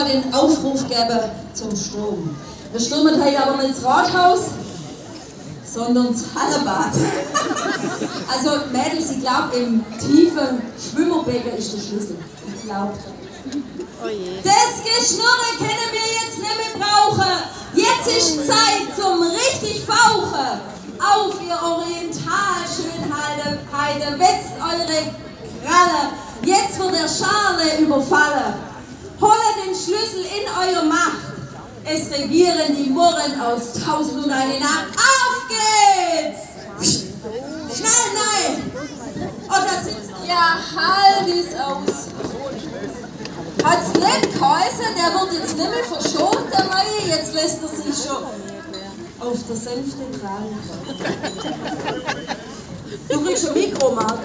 Erstmal den Aufruf geben zum Sturm. Wir stürmen heute aber nicht ins Rathaus, sondern ins Hallenbad. also Mädels, ich glaube, im tiefen Schwimmerbecken ist der Schlüssel. Ich glaube. Das Geschnurre können wir jetzt nicht mehr brauchen. Jetzt ist Zeit zum richtig Fauchen. Auf, ihr Orientalschönheiten, wetzt eure Kralle. Jetzt wird der Schale überfallen. Holle den Schlüssel in eure Macht. Es regieren die Murren aus tausend und eine Nacht. Auf geht's! Schnell, nein! Das ist... Ja, halt es aus. Hat's nicht geheißen, der wird jetzt nicht mehr verschont, der Neue. Jetzt lässt er sich schon auf der Sänfte tragen. Du kriegst ein Mikro, Marc.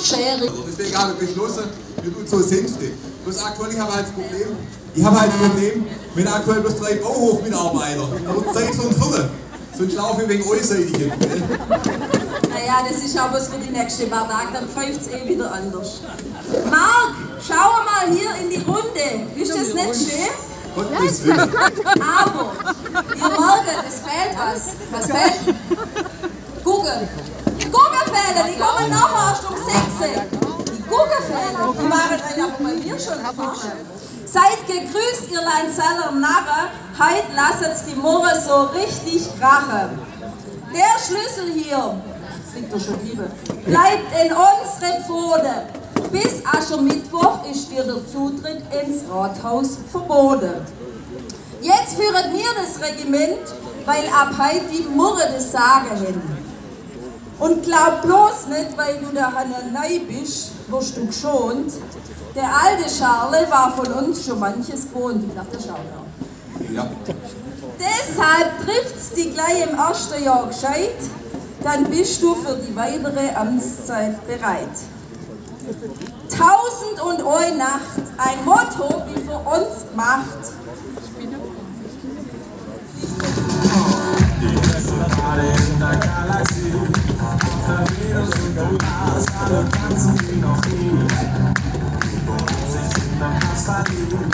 Haarschere. Deswegen habe ich beschlossen, wir tun so Sänfte. Bloß aktuell, ich habe halt das Problem, ich habe halt das Problem, wenn aktuell bloß drei Bauhochmitarbeiter, da wird Zeit zum Viertel. Sonst laufe ich wegen gell? Naja, das ist aber für die nächsten paar Tage, dann pfeift es eh wieder anders. Marc, schau mal hier in die Runde. Ist das nicht schön? Gottes Willen. Aber, ihr merkt, es fehlt was. Was fehlt? Seid gegrüßt, ihr Leinzeller Narre. Heute lasset's die Murre so richtig krachen. Der Schlüssel hier, das liegt doch schon Liebe, bleibt in unsere Pfote. Bis Aschermittwoch ist dir der Zutritt ins Rathaus verboten. Jetzt führet mir das Regiment, weil ab heute die Murre das Sagen haben. Und glaub bloß nicht, weil du da neu bist, wirst du geschont. Der alte Charle war von uns schon manches gewohnt. Ich dachte, schau da. Ja. Deshalb trifft's die gleich im ersten Jahr gescheit, dann bist du für die weitere Amtszeit bereit. Tausend und eine Nacht, ein Motto wie für uns gemacht.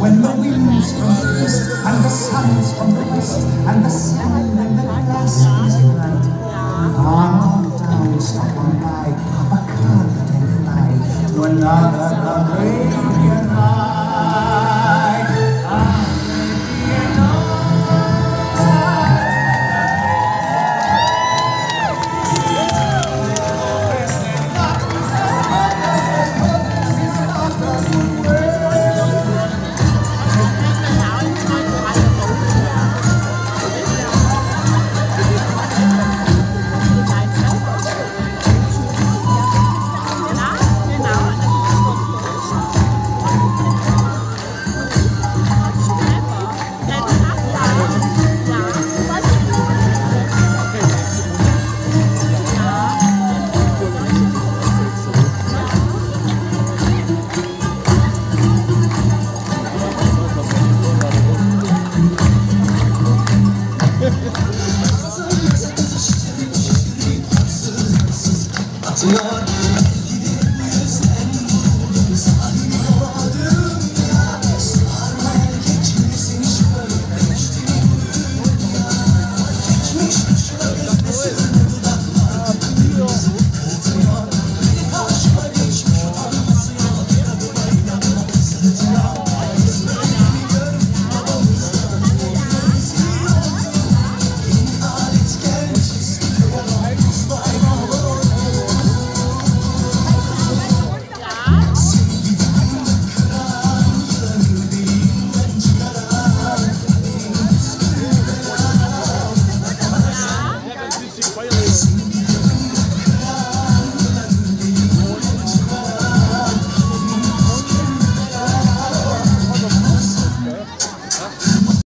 When the winds from the east and the suns from the Lord.